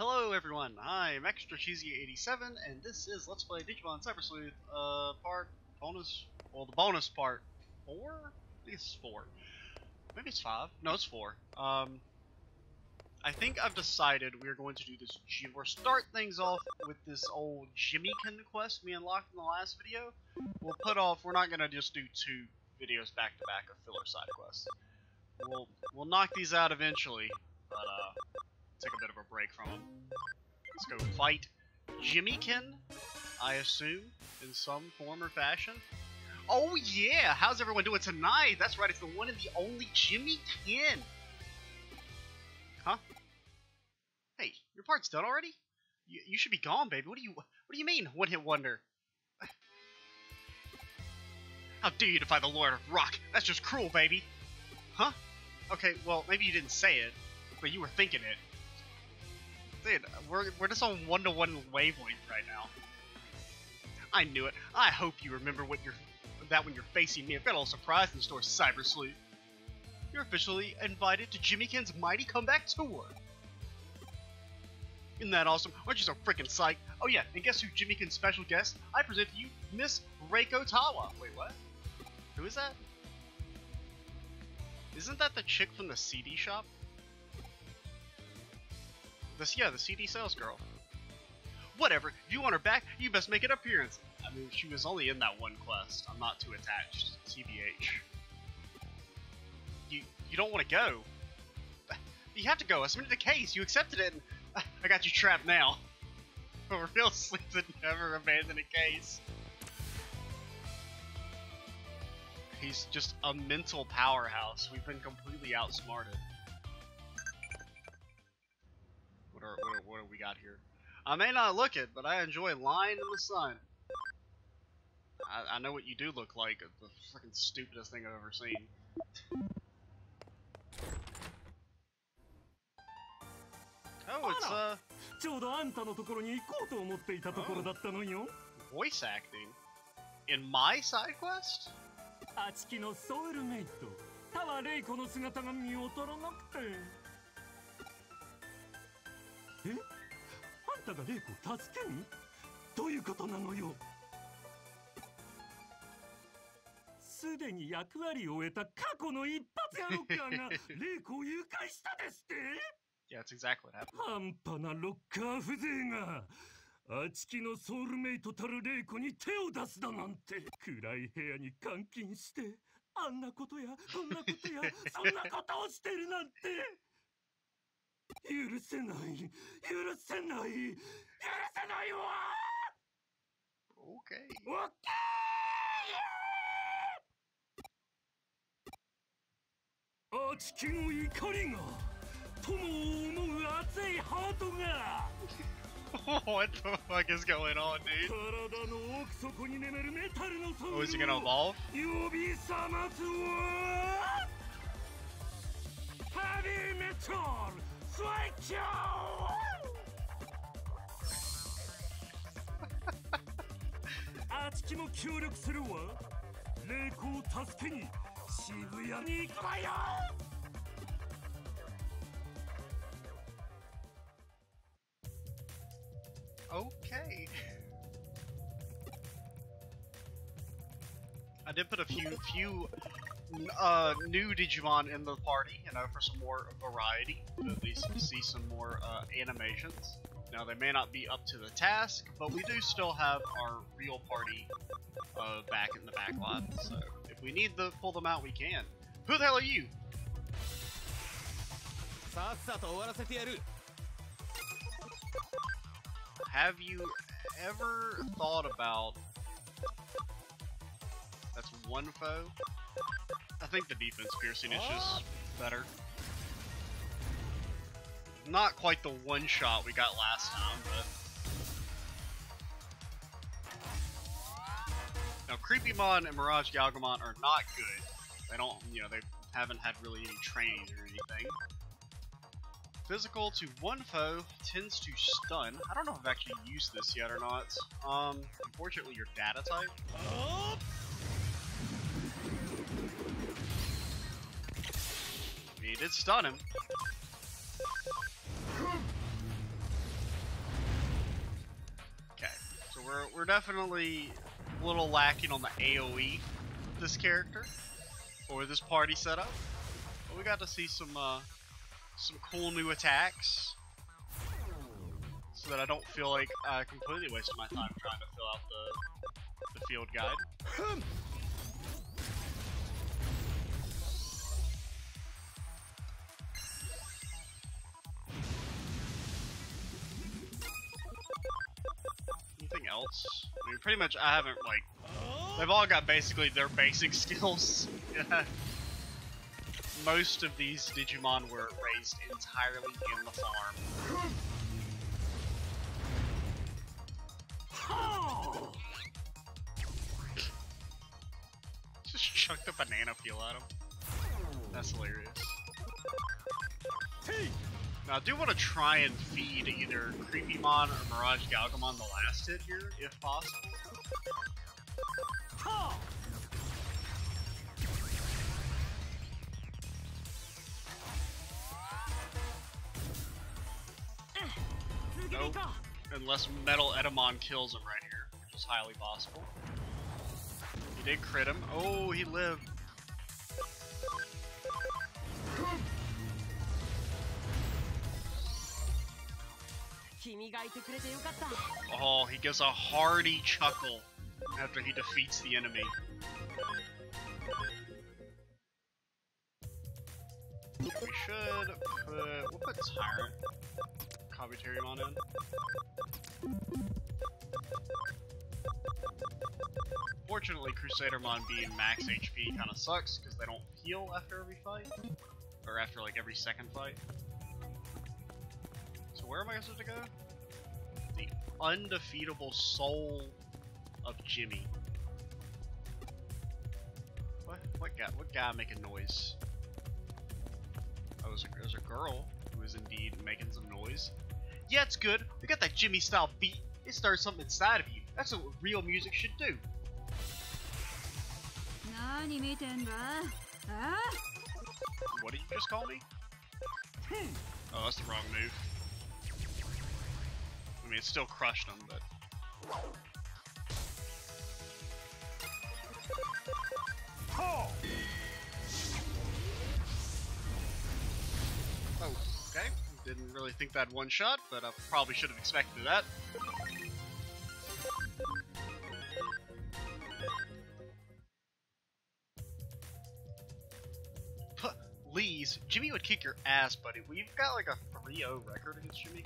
Hello everyone, I'm Extra Cheesy87, and this is Let's Play Digimon Cyber Sleuth, uh, part, bonus, well the bonus part, four? I think it's four. Maybe it's five. No, it's four. Um, I think I've decided we're going to do this, we'll start things off with this old Jimiken quest we unlocked in the last video. We'll put off, we're not going to just do two videos back to back of filler side quests. We'll, we'll knock these out eventually, but, uh, take a bit of a break from them. Let's go fight Jimiken, I assume, in some form or fashion. Oh yeah! How's everyone doing tonight? That's right, it's the one and the only Jimiken! Huh? Hey, your part's done already? You, you should be gone, baby. What do you What do you mean, one-hit wonder? How dare you defy the Lord of Rock? That's just cruel, baby! Huh? Okay, well, maybe you didn't say it, but you were thinking it. Dude, we're, we're just on one-to-one -one wavelength right now. I knew it. I hope you remember what you're that when you're facing me. I've got a little surprise in store, Cyber Sleuth. You're officially invited to Jimiken's Mighty Comeback Tour. Isn't that awesome? Aren't you so freaking psyched? Oh yeah, and guess who Jimiken's special guest? I present to you Miss Reiko Tawa. Wait, what? Who is that? Isn't that the chick from the CD shop? Yeah, the CD sales girl. Whatever, you want her back, you best make an appearance. I mean, she was only in that one quest. I'm not too attached. TBH. You you don't want to go. You have to go. I submitted the case. You accepted it. And I got you trapped now. A real sleuth that never abandoned a case. He's just a mental powerhouse. We've been completely outsmarted. What are what, are, what do we got here? I may not look it, but I enjoy lying in the sun. I, I know what you do look like. The fucking stupidest thing I've ever seen. Oh, it's uh. ちょうどあんたのところに行こうと思っていたところだったのよ。 voice acting in my side quest. あちきのソウルメイト、タワレイコの姿が見劣らなくて。 あんたがレイコを助けに？どういうことなのよ？すでに役割を終えた過去の一発屋ロッカーがレイコを誘拐したですって？Yeah, that's exactly what happened. 半端なロッカー風情があちきのソウルメイトたるレイコに手を出すだなんて暗い部屋に監禁してあんなことやこんなことやそんなことをしてるなんて許せない。許せない。許せないわ。Okay. あちきの怒りが友を思う熱いハートが。what the fuck is going on, dude? 体の奥底に眠るメタルのソウ Oh, is he gonna evolve? 呼び覚ますわ。ヘビーメタルあちきも協力するわレイコを助けに渋谷に行くわよ Okay. I did put a few few uh, new Digimon in the party, you know, for some more variety, at least see some more uh, animations. Now, they may not be up to the task, but we do still have our real party uh, back in the backlot, so if we need to pull them out, we can. Who the hell are you? Have you ever thought about that's one foe? I think the defense piercing is just better. Not quite the one shot we got last time, but now Creepymon and Mirage Gaogamon are not good. They don't, you know, they haven't had really any training or anything. Physical to one foe tends to stun. I don't know if I've actually used this yet or not. Um, unfortunately, your data type. He did stun him. Okay, so we're, we're definitely a little lacking on the AoE this character or this party setup. But we got to see some uh, some cool new attacks so that I don't feel like I completely wasted my time trying to fill out the, the field guide. Anything else? I mean, pretty much I haven't like. They've all got basically their basic skills. Most of these Digimon were raised entirely in the farm. Just chucked a banana peel at him. That's hilarious. Now, I do want to try and feed either Creepymon or Mirage Gaogamon the last hit here, if possible. Nope. Unless Metal Etemon kills him right here, which is highly possible. He did crit him. Oh, he lived. Oh, he gives a hearty chuckle after he defeats the enemy. We should put... We'll put Tyrant in. Fortunately, Crusadermon being max HP kind of sucks because they don't heal after every fight. Or after like every second fight where am I supposed to go? The undefeatable soul of Jimmy. What? What guy? What guy making noise? Oh, a, a girl who is indeed making some noise. Yeah, it's good. We got that Jimmy style beat. It starts something inside of you. That's what real music should do. What did you just call me? Oh, that's the wrong move. Mean, it still crushed him, but. Oh, okay. Didn't really think that one shot, but I probably should have expected that. Lee's, Jimmy would kick your ass, buddy. We've got like a 3-0 record against Jimmy.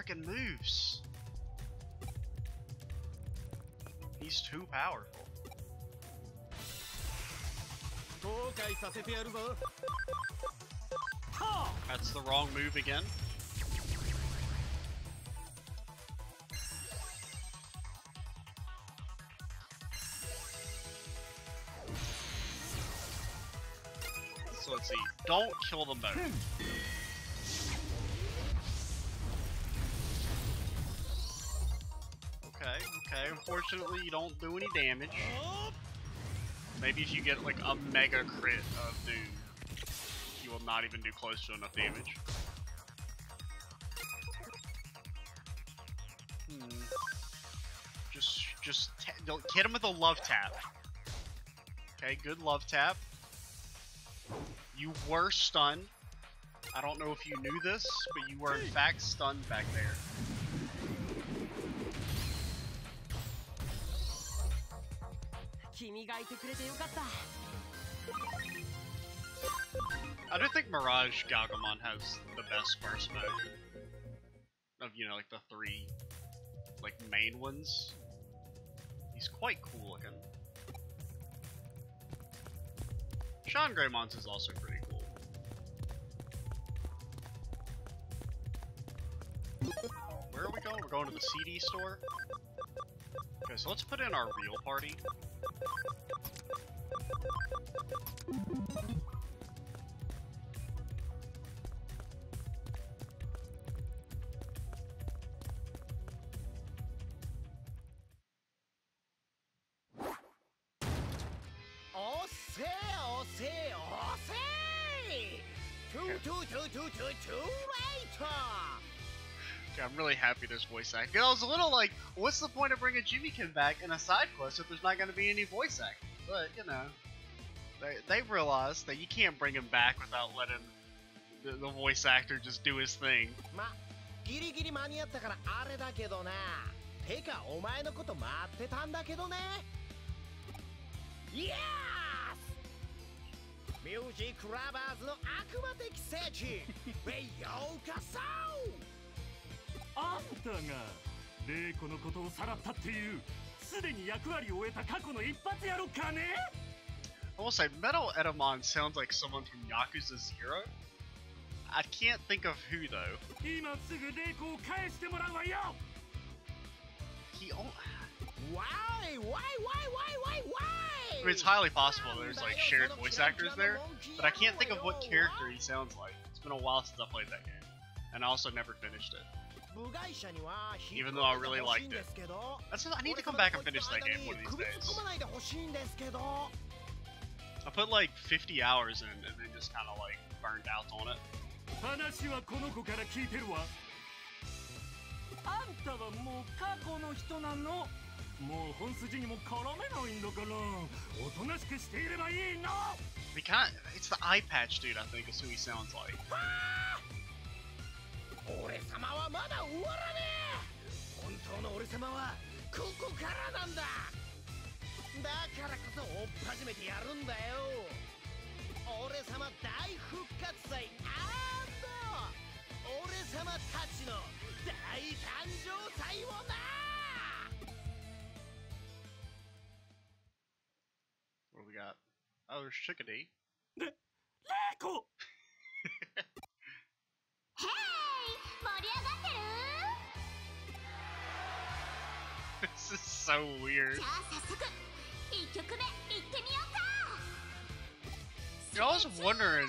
freaking moves. He's too powerful. That's the wrong move again. So let's see. Don't kill them both. Unfortunately, you don't do any damage. Maybe if you get like a mega crit of Doom, you will not even do close to enough damage. Hmm. Just, just don't hit him with a love tap. Okay, good love tap. You were stunned. I don't know if you knew this, but you were in fact stunned back there. I do think Mirage Gaogamon has the best burst mode of you know like the three like main ones. He's quite cool looking. Shine Greymon's is also pretty cool. Where are we going? We're going to the CD store. Okay, so let's put in our real party. Ose! Two, two, two, two, two, two, later! I'm really happy there's voice acting. I was a little like, what's the point of bringing Jimiken back in a side quest if there's not going to be any voice acting? But, you know, they, they realized that you can't bring him back without letting the, the voice actor just do his thing. あんたが玲子のことをさらったっていうすでに役割を終えた過去の一発やろかね I will say, Metal Etemon sounds like someone from Yakuza 0. I can't think of who though. He o- Why? Why? Why? Why? Why? Why? I mean, it's highly possible there's like shared voice actors there, but I can't think of what character he sounds like. It's been a while since I played that game, and I also never finished it. 部外者には Even though I really liked it. 引っ掛けてほしいんですけど That's I need to come back and finish that game one of these 首突っ days. 込まないでほしいんですけど I put like 50 hours in and then just kind of like burned out on it. 話はこの子から聞いてるわあんたはもう過去の人なのもう本筋にも絡めないんだからおとなしくしていればいいの We kind it's the eye patch dude, I think, is who he sounds like. 俺様はまだ終わらねえ。本当の俺様はここからなんだ。だからこそ追っ始めてやるんだよ。俺様大復活祭俺様たちの大誕生祭をな。What do we got? Oh, there's Chickadee. 玲子 this is so weird. I was wondering.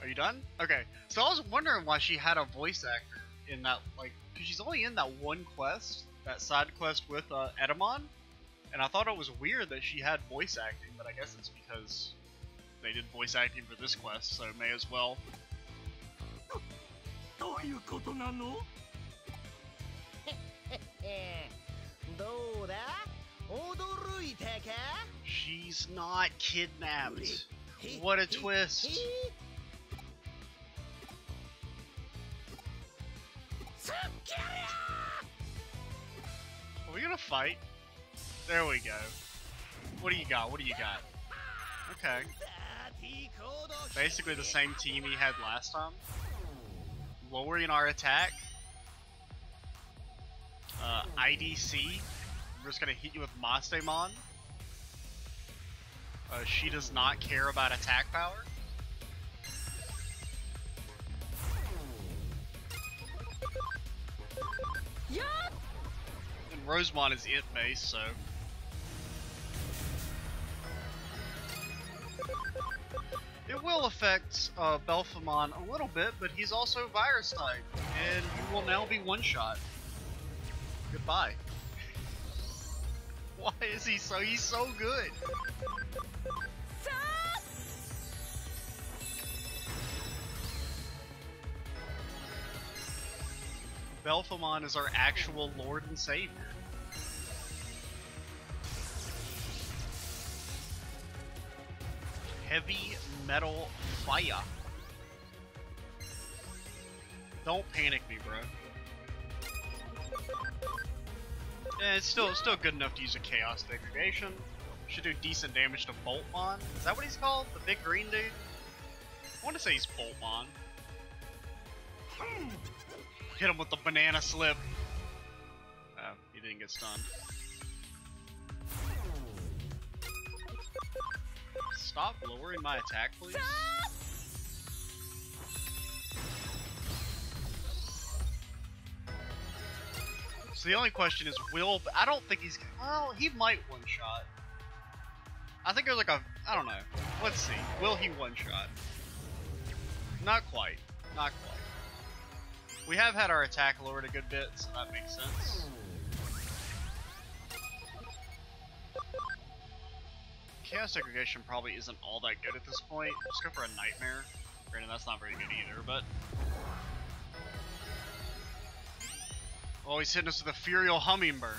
Are you done? Okay. So I was wondering why she had a voice actor in that, like, because she's only in that one quest that side quest with uh, Etemon, and I thought it was weird that she had voice acting, but I guess it's because they did voice acting for this quest, so may as well. She's not kidnapped. What a twist we gonna fight? There we go. What do you got? What do you got? Okay. Basically the same team he had last time. Lowering our attack. Uh, IDC. We're just gonna hit you with Mastemon. Uh, she does not care about attack power. Rosemon is it base, so. It will affect uh, Belphemon a little bit, but he's also virus type, and you will now be one shot. Goodbye. Why is he so? He's so good. Belphemon is our actual Lord and Savior. Heavy metal fire. Don't panic me, bro. Yeah, it's still still good enough to use a chaos degradation. Should do decent damage to Boltmon. Is that what he's called? The big green dude? I want to say he's Boltmon. Hit him with the banana slip. Oh, he didn't get stunned. Stop lowering my attack, please. So the only question is, will I don't think he's. Well, he might one shot. I think there's like a. I don't know. Let's see. Will he one shot? Not quite. Not quite. We have had our attack lowered a good bit, so that makes sense. Chaos Degradation probably isn't all that good at this point. Let's go for a Nightmare. Granted, that's not very good either, but... Oh, he's hitting us with a Furial Hummingbird.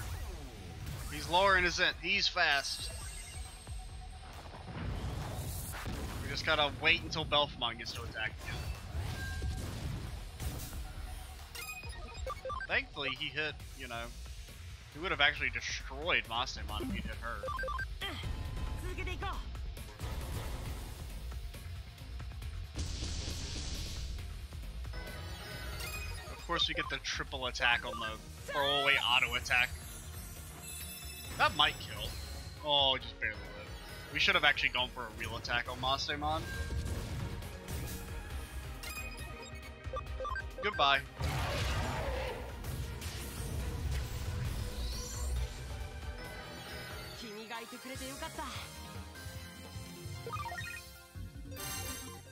He's lowering his end. He's fast. We just gotta wait until Belphemon gets to attack again. Thankfully, he hit, you know, he would have actually destroyed Mastemon if he hit her. Of course, we get the triple attack on the throwaway auto attack. That might kill. Oh, just barely live. We should have actually gone for a real attack on Mastemon. Goodbye.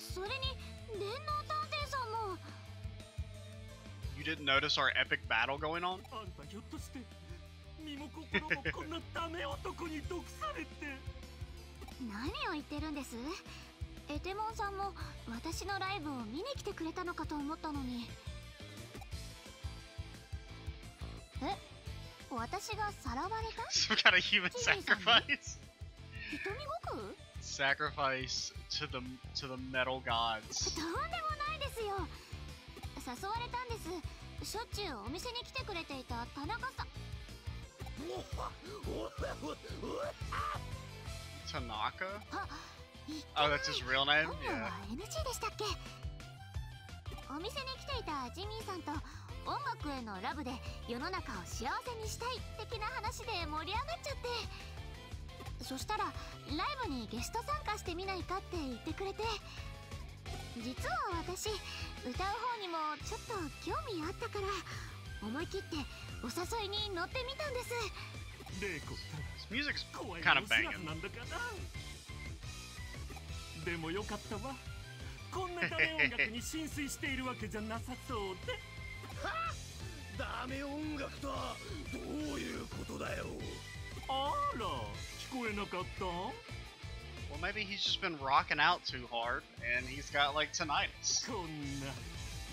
それに電脳探偵さんも。You didn't notice our epic battle going on? あんたひょっとして身も心もこんなダメ男に毒されて。何を言ってるんです？エテモンさんも私のライブを見に来てくれたのかと思ったのに。え？私がさらわれた？Some kind of human sacrifice? 瞳悟空 Sacrifice to the to the metal gods. とんでもないですよ誘われたんですしょっちゅうお店に来てくれていた田中さん Tanaka? Oh, that's his real name? Yeah. お店に来ていたジミーさんと音楽へのラブで世の中を幸せにしたい的な話で盛り上がっちゃってそしたらライブにゲスト参加してみないかって言ってくれて実は私歌う方にもちょっと興味あったから思い切ってお誘いに乗ってみたんです。レイコ music's kind でもよかったわ。こんなダメ音楽に浸水しているわけじゃなさそうで。ダメ音楽とはどういうことだよ。あら聞こえなかった Well, maybe he's just been rocking out too hard, and he's got like tinnitus. こんな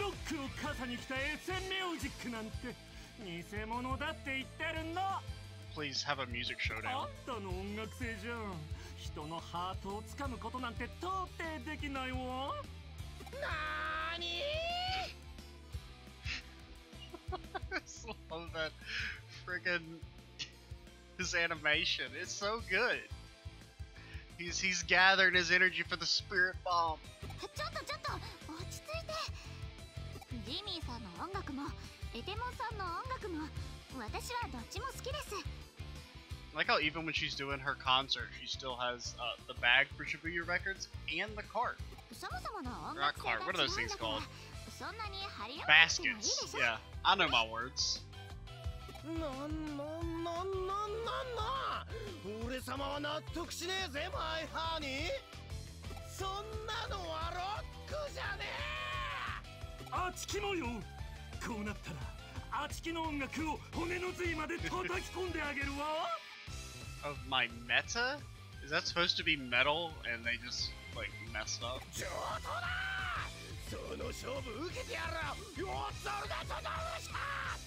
ロックを傘に来たエセミュージックなんて偽物だって言ってるの Please have a music あ showdown. んたの音楽性じゃん人のハートをつかむことなんて到底できないわなーに I just love that friggin' his animation. It's so good. He's he's gathering his energy for the spirit bomb. ちょっとちょっと落ち着いてジミーさんの音楽もエテモンさんの音楽も私はどっちも好きです I like how even when she's doing her concert, she still has uh, the bag for Shibuya Records and the cart. そもそもの音 Not 楽性 cart. が What are 違 those うん things だから called? そんなに張り合わなくてもいいで Baskets. しょ Yeah, I know my words. なんなんなんなんなんな俺様は納得しねえぜマイハーニーそんなのはロックじゃねえあちきもよこうなったらあちきの音楽を骨の髄まで叩き込んであげるわ Of my meta? Is that supposed to be metal and they just like messed up? その勝負受けてやるよっそるだとどうした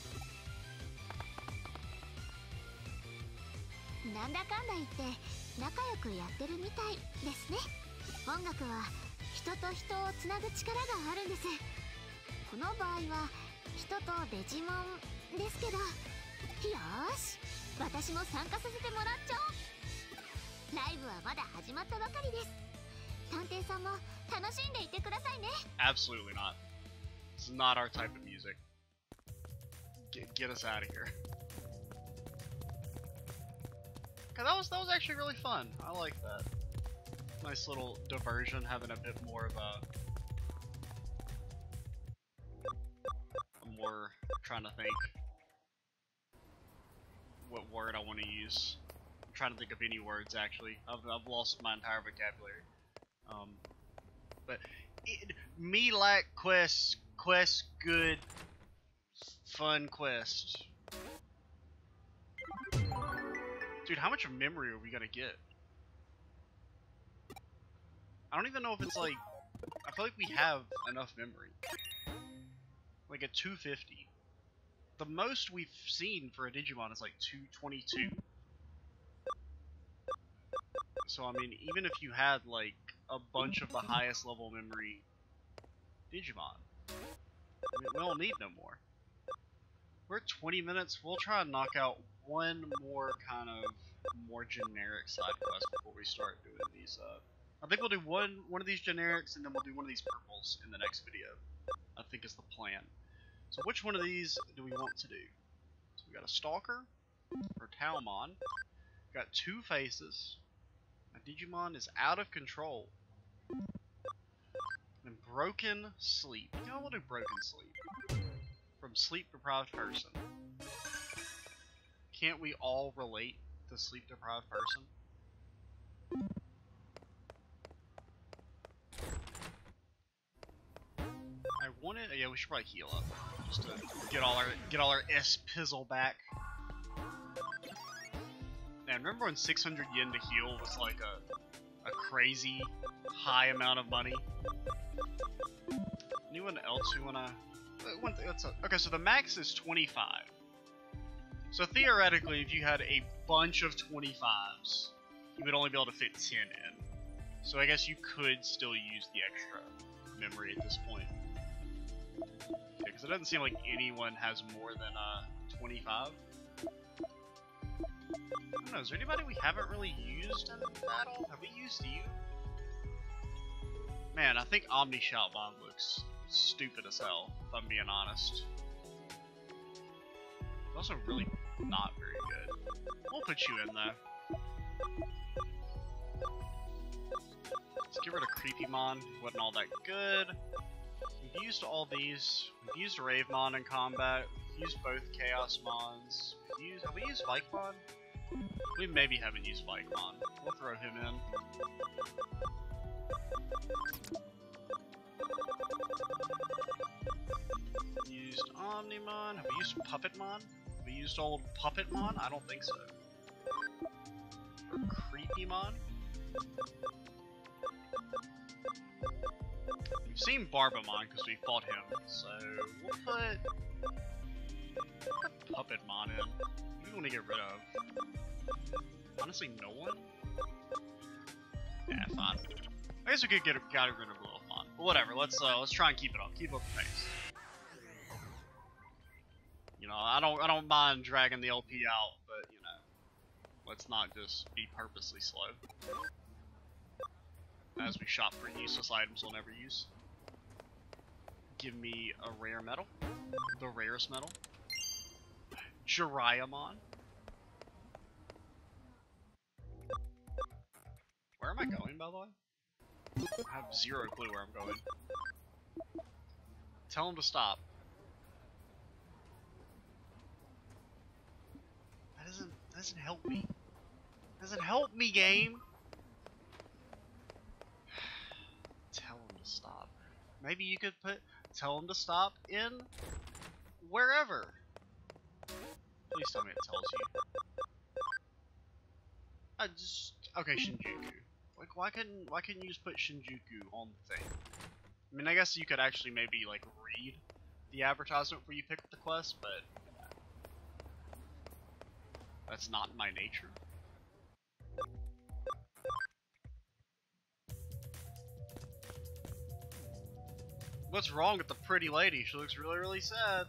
なんだかんだ言って仲良くやってるみたいですね音楽は人と人をつなぐ力があるんですこの場合は人とデジモンですけどよーし私も参加させてもらっちゃおうライブはまだ始まったばかりです探偵さんも楽しんでいてくださいね Absolutely not. It's not our type of music. Get, get us out of here. That was that was actually really fun. I like that. Nice little diversion, having a bit more of a, a more trying to think what word I want to use. I'm trying to think of any words actually. I've I've lost my entire vocabulary. Um, but it, me like quest quest good fun quest. Dude, how much of memory are we gonna get? I don't even know if it's like. I feel like we have enough memory. Like a 250. The most we've seen for a Digimon is like 222. So I mean, even if you had like a bunch of the highest level memory Digimon, we don't need no more. We're at 20 minutes. We'll try and knock out one more kind of more generic side quest before we start doing these. Uh, I think we'll do one one of these generics, and then we'll do one of these purples in the next video. I think is the plan. So which one of these do we want to do? So we got a Stalker, or Talmon. Got two faces. My Digimon is out of control. And Broken Sleep. You know, we'll do Broken Sleep. From Sleep Deprived Person. Can't we all relate to Sleep Deprived Person? I wanted. Yeah, we should probably heal up just to get all our get all our S pizzle back. Man, remember when 600 yen to heal was like a a crazy high amount of money? Anyone else who wanna? uh, One a, okay, so the max is 25. So theoretically, if you had a bunch of 25s, you would only be able to fit 10 in. So I guess you could still use the extra memory at this point. Because it doesn't seem like anyone has more than uh, 25. I don't know, is there anybody we haven't really used in the battle? Have we used you? Man, I think Omni Shoutbomb looks stupid as hell, if I'm being honest. Also really not very good. We'll put you in though. Let's get rid of Creepymon, wasn't all that good. We've used all these. We've used Ravemon in combat. We've used both Chaos Mons. We've used, have we used Vikemon? We maybe haven't used Vikemon. We'll throw him in. Used Omnimon. Have we used Puppetmon? We used old Puppetmon? I don't think so. Creepymon? We've seen Barbamon because we fought him, so we'll put, put Puppetmon in. Who do we want to get rid of? Honestly, no one? Yeah, fine. I guess we could get got rid of Lilithmon. But whatever, let's uh, let's try and keep it up. Keep up the pace. Know, I don't I don't mind dragging the LP out, but you know, let's not just be purposely slow. As we shop for useless items we'll never use. Give me a rare metal. The rarest metal. Jiraiamon. Where am I going, by the way? I have zero clue where I'm going. Tell him to stop. That doesn't that doesn't help me. Doesn't help me, game. Tell him to stop. Maybe you could put tell him to stop in wherever. Please tell me it tells you. I just okay Shinjuku. Like why couldn't why couldn't you just put Shinjuku on the thing? I mean I guess you could actually maybe like read the advertisement where you pick up the quest, but that's not my nature. What's wrong with the pretty lady? She looks really, really sad.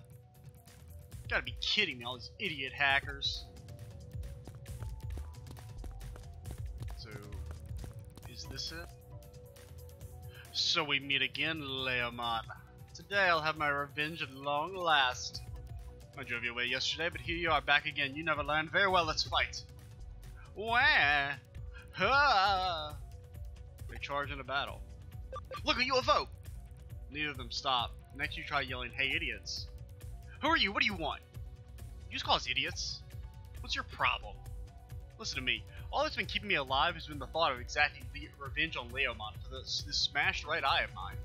Gotta be kidding me, all these idiot hackers. So, is this it? So we meet again, Leomon. Today I'll have my revenge at long last. I drove you away yesterday, but here you are back again. You never learned. Very well, let's fight. Wah! Ha! They charge into battle. Look, at you, a UFO! Neither of them stop. Next, you try yelling, Hey, idiots. Who are you? What do you want? You just call us idiots? What's your problem? Listen to me. All that's been keeping me alive has been the thought of exacting revenge on Leomon for this, this smashed right eye of mine.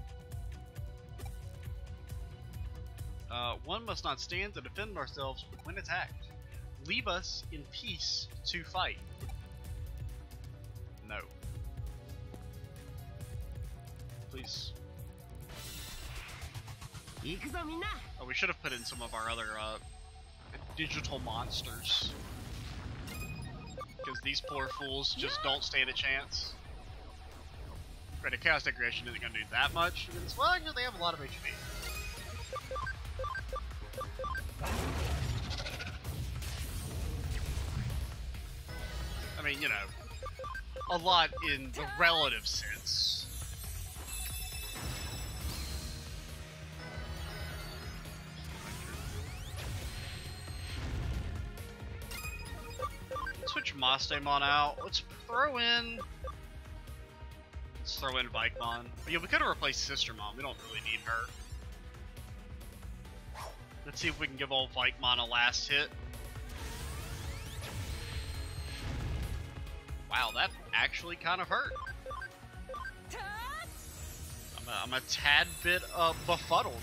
Uh, one must not stand to defend ourselves when attacked. Leave us in peace to fight. No. Please. Oh, we should have put in some of our other uh, digital monsters. Because these poor fools just don't stand a chance. Granted, Chaos Degradation isn't going to do that much. Well, actually, they have a lot of HP. I mean, you know, a lot in the relative sense. Switch Mastemon out. Let's throw in. Let's throw in Vikemon. Yeah, we could have replaced Sister Mom. We don't really need her. Let's see if we can give old Vikemon a last hit. Wow, that actually kind of hurt. I'm a, I'm a tad bit uh, befuddled.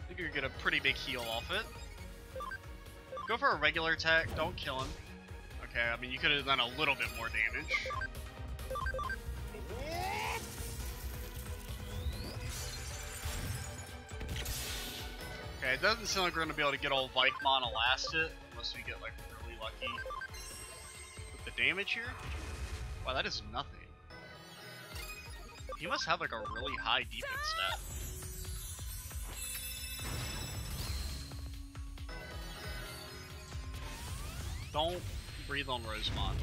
I think you're gonna get a pretty big heal off it. Go for a regular attack, don't kill him. Okay, I mean, you could have done a little bit more damage. Okay, it doesn't sound like we're gonna be able to get old last hit, unless we get, like, really lucky with the damage here. Wow, that is nothing. He must have, like, a really high defense stat. Don't breathe on Rosemon.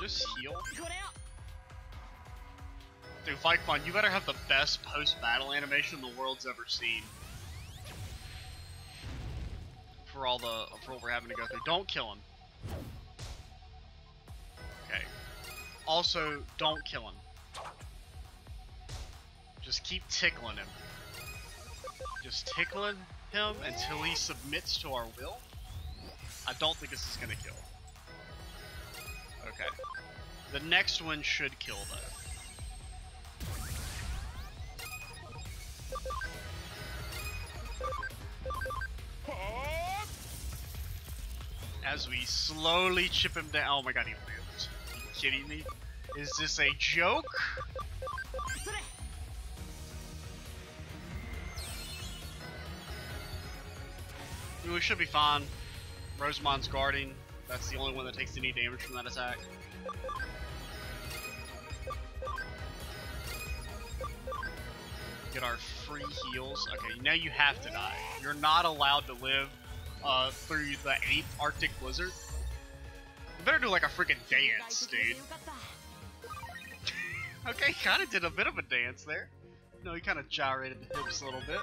Just heal. Dude, Vikemon, you better have the best post-battle animation the world's ever seen. For all the for what we're having to go through. Don't kill him. Okay. Also, don't kill him. Just keep tickling him. Just tickling him until he submits to our will. I don't think this is gonna kill. Okay. The next one should kill though. As we slowly chip him down. Oh my god, he lives. Are you kidding me? Is this a joke? We should be fine. Rosemon's guarding. That's the only one that takes any damage from that attack. Get our free heals. Okay, now you have to die. You're not allowed to live uh, through the 8th Arctic Blizzard. You better do like a freaking dance, dude. okay, kinda did a bit of a dance there. No, he kinda gyrated the hips a little bit.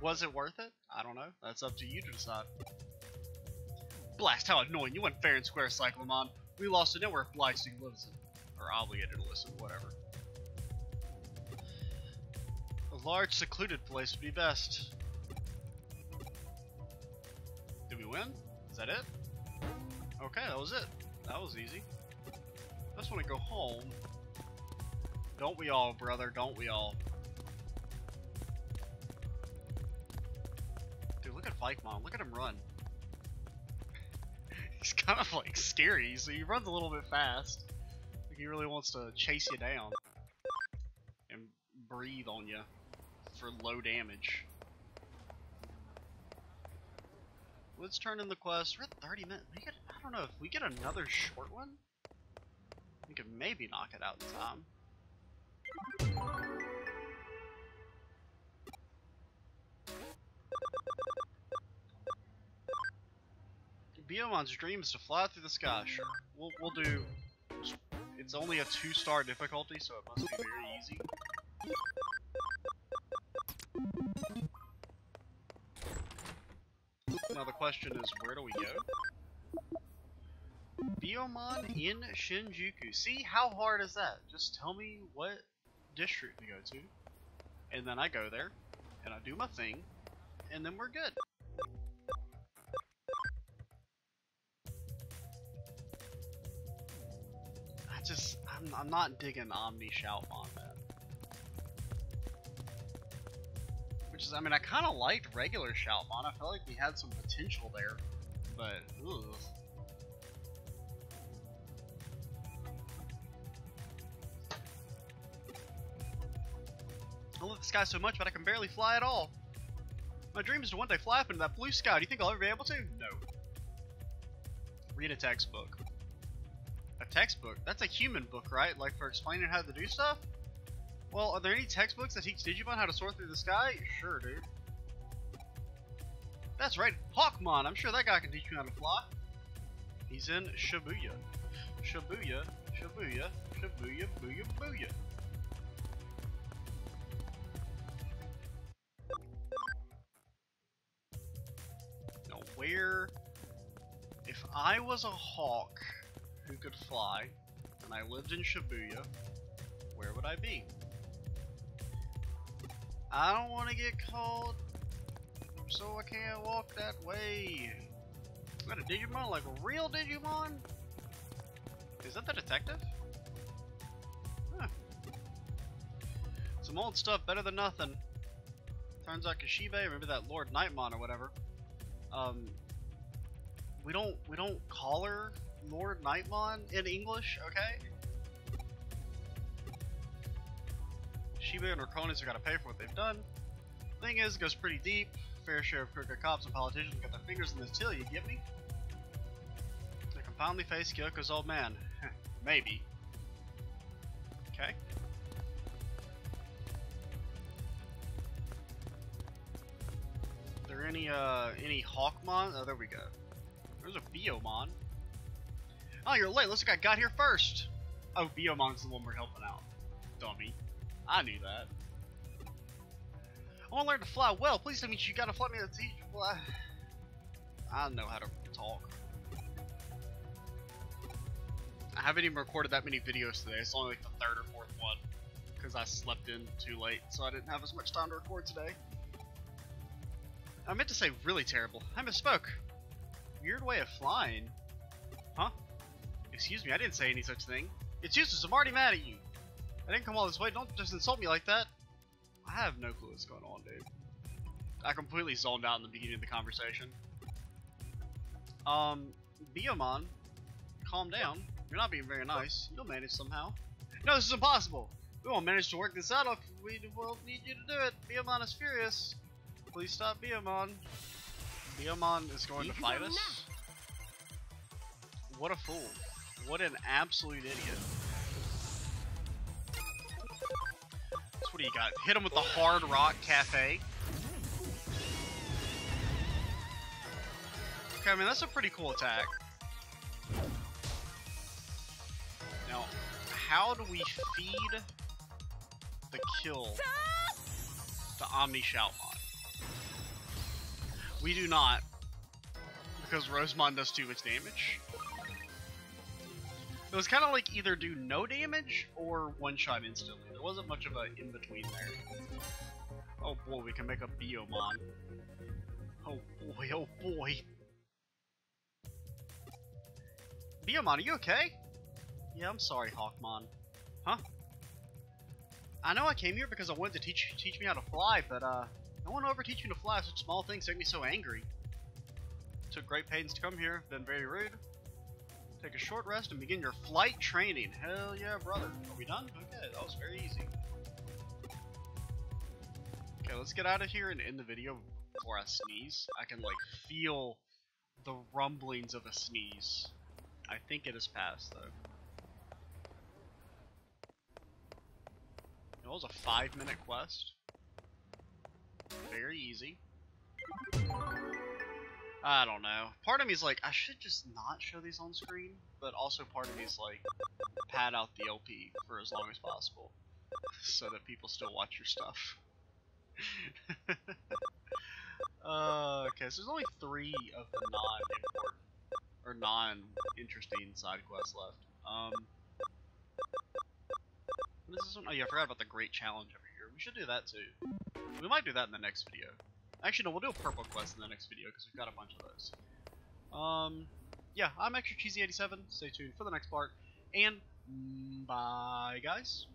Was it worth it? I don't know. That's up to you to decide. Blast, how annoying. You went fair and square, Cyclomon. We lost a network to listen. Or obligated to listen, whatever. A large, secluded place would be best. Did we win? Is that it? Okay, that was it. That was easy. I just want to go home. Don't we all, brother? Don't we all? Dude, look at Vikemon. Look at him run. He's kind of like scary, so he runs a little bit fast. Like he really wants to chase you down and breathe on you for low damage. Let's turn in the quest. We're at 30 minutes. We get, I don't know if we get another short one. We could maybe knock it out in time. Biyomon's dream is to fly through the sky. Sure, we'll we'll do It's only a two-star difficulty, so it must be very easy. Now the question is, where do we go? Biyomon in Shinjuku. See, how hard is that? Just tell me what district to go to, and then I go there, and I do my thing, and then we're good. I'm, I'm not digging Omni Shoutmon, man. Which is, I mean, I kind of liked regular Shoutmon. I felt like he had some potential there, but, ooh. I love the sky so much, but I can barely fly at all. My dream is to one day fly up into that blue sky. Do you think I'll ever be able to? No. Read a textbook. A textbook? That's a human book, right? Like for explaining how to do stuff? Well, are there any textbooks that teach Digimon how to soar through the sky? Sure, dude. That's right, Hawkmon! I'm sure that guy can teach me how to fly. He's in Shibuya. Shibuya, Shibuya, Shibuya, Booya, Booya. Now, where... If I was a hawk who could fly, and I lived in Shibuya, where would I be? I don't want to get caught, so I can't walk that way. Is that a Digimon? Like a real Digimon? Is that the detective? Huh. Some old stuff better than nothing. Turns out Kishibe, maybe that Lord Knightmon or whatever. Um, we don't we don't call her Lord Knightmon in English, okay? Shiba and her cronies are gonna pay for what they've done. Thing is, it goes pretty deep. Fair share of crooked cops and politicians got their fingers in this till, you get me? I can finally face Kyoko's old man. Maybe. Okay. Are there any uh any Hawkmon? Oh, there we go. There's a Biyomon. Oh, you're late. Looks like I got here first. Oh, Biyomon's the one we're helping out. Dummy. I knew that. I want to learn to fly well. Please tell me you gotta fly me to teach. Well, I, know how to talk. I haven't even recorded that many videos today. It's only like the third or fourth one. Because I slept in too late, so I didn't have as much time to record today. I meant to say really terrible. I misspoke. Weird way of flying. Huh? Excuse me, I didn't say any such thing. It's useless, I'm already mad at you. I didn't come all this way, don't just insult me like that. I have no clue what's going on, dude. I completely zoned out in the beginning of the conversation. Um, Biyomon, calm down. You're not being very nice. You'll manage somehow. No, this is impossible. We won't manage to work this out if we will need you to do it. Biyomon is furious. Please stop Biyomon. Biyomon is going to fight us. What a fool. What an absolute idiot. So what do you got? Hit him with the Hard Rock Cafe. Okay, I mean, that's a pretty cool attack. Now, how do we feed the kill to Omni Shoutmon? We do not, because Rosemon does too much damage. It was kind of like either do no damage or one shot instantly. There wasn't much of a in between there. Oh boy, we can make a Biyomon. Oh boy, oh boy. Biyomon, are you okay? Yeah, I'm sorry, Hawkmon. Huh? I know I came here because I wanted to teach teach me how to fly, but uh, no one ever teach me to fly. Such small things make me so angry. Took great pains to come here, been very rude. Take a short rest and begin your flight training. Hell yeah, brother. Are we done? Okay, that was very easy. Okay, let's get out of here and end the video before I sneeze. I can like feel the rumblings of a sneeze. I think it has passed though. It was a five minute quest. Very easy. I don't know. Part of me is like, I should just not show these on screen, but also part of me is like, pad out the LP for as long as possible, so that people still watch your stuff. uh, okay, so there's only three of the non-important or non-interesting side quests left. Um, what is this one? Oh yeah, I forgot about the Great Challenge over here. We should do that too. We might do that in the next video. Actually, no, we'll do a purple quest in the next video because we've got a bunch of those. Um, yeah, I'm Extra Cheesy 87. Stay tuned for the next part, and bye, guys.